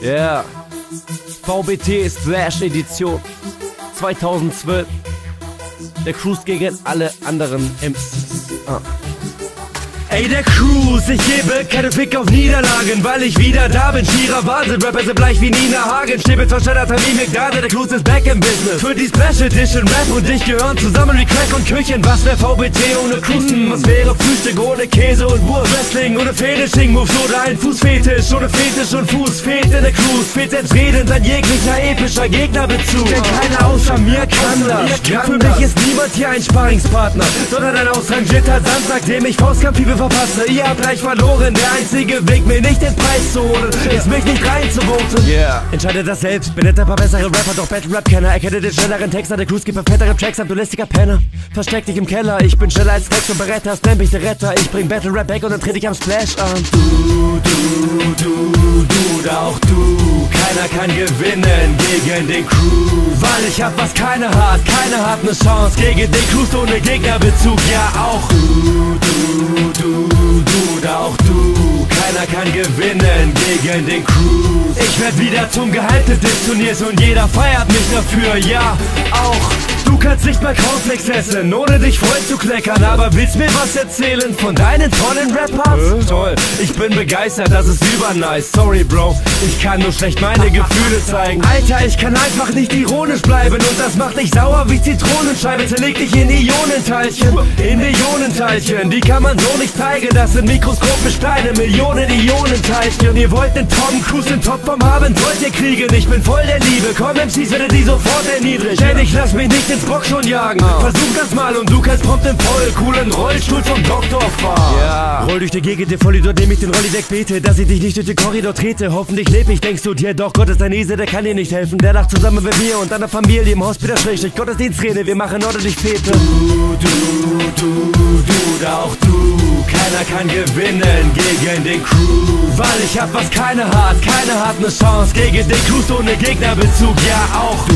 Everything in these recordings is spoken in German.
Yeah. VBT Splash Edition 2012. Der Cruise gegen alle anderen MCs. Ah. Ey, der Cruise, ich gebe keine Fick auf Niederlagen, weil ich wieder da bin. Schierer Wahnsinn, Rapper sind bleich wie Nina Hagen. Schnippet verstandert Mimik, Dade, der Cruise ist back im Business. Für die Special Edition Rap und ich gehören zusammen wie Crack und Küchen. Was wär VBT ohne Cruise? Was wäre Frühstück ohne Käse und Wurst? Wrestling ohne Finishing-Moves oder ein Fußfetisch ohne Fetisch und Fuß. Fehlt in der Cruise, fehlt selbstredend an jeglicher epischer Gegnerbezug. Denn keiner außer mir kann das. Für mich ist niemand hier ein Sparingspartner, sondern ein ausrangierter Sandsack, dem ich Faustkampfhiebe verpasse. Ihr habt gleich verloren. Der einzige Weg, mir nicht den Preis zu holen, ist mich nicht reinzuvoten. Yeah. Entscheide das selbst. Bin ein paar bessere Rapper, doch Battle Rap Kenner. Erkenne den schnelleren Texter, der Cruise gibt fettere Tracks ab, du lästiger Penner. Versteck dich im Keller, ich bin schneller als Rex und Beretta, stamp ich der Retter. Ich bring Battle Rap weg und dann trete ich am Splash an. Du, du, du, du, da auch du. Keiner kann gewinnen gegen den Cruise. Weil ich hab, was keine hat. Keiner hat ne Chance gegen den Cruise ohne Gegnerbezug. Ja, auch du, du, du, du, da auch du. Keiner kann gewinnen gegen den Cruise. Ich werd wieder zum Gehalte des Turniers und jeder feiert mich dafür. Ja, auch. Du kannst nicht mal Cornflakes essen, ohne dich voll zu kleckern. Aber willst mir was erzählen von deinen tollen Rap-Parts? Äh? Toll, ich bin begeistert, das ist übernice. Sorry Bro, ich kann nur schlecht meine Gefühle zeigen. Alter, ich kann einfach nicht ironisch bleiben Und das macht dich sauer wie Zitronenscheibe. Zerleg dich in Ionenteilchen, in Ionenteilchen. Die kann man so nicht zeigen, das sind mikroskopische Steine Millionen Ionenteilchen. Ihr wollt den Tom Cruise in Topform haben, sollt ihr kriegen. Ich bin voll der Liebe, komm MCs, werde die sofort erniedrigt Denn ich lass mich nicht ins Bock schon jagen. Oh. Versuch das mal und du kannst prompt im voll coolen Rollstuhl vom Doktor fahren ja. Roll durch die Gegend, der Vollidor, dem ich den Rolli wegbete Dass ich dich nicht durch den Korridor trete. Hoffentlich leb ich, denkst du dir Doch Gott ist ein Esel, der kann dir nicht helfen. Der lacht zusammen mit mir und deiner Familie Im Hospital schrägstrich Gottesdienstrene Wir machen ordentlich Fete Du, du, du, du, da auch du. Keiner kann gewinnen gegen den Crew. Weil ich hab, was keine hat Keiner hat ne Chance gegen den Cruise ohne Gegnerbezug Ja, auch du,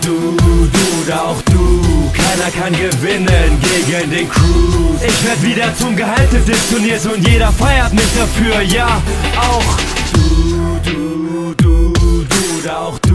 du, du, du, da auch du. Keiner kann gewinnen gegen den Cruise. Ich werd wieder zum Gehalte des Turniers und jeder feiert mich dafür, ja, auch. Du, du, du, du, da auch du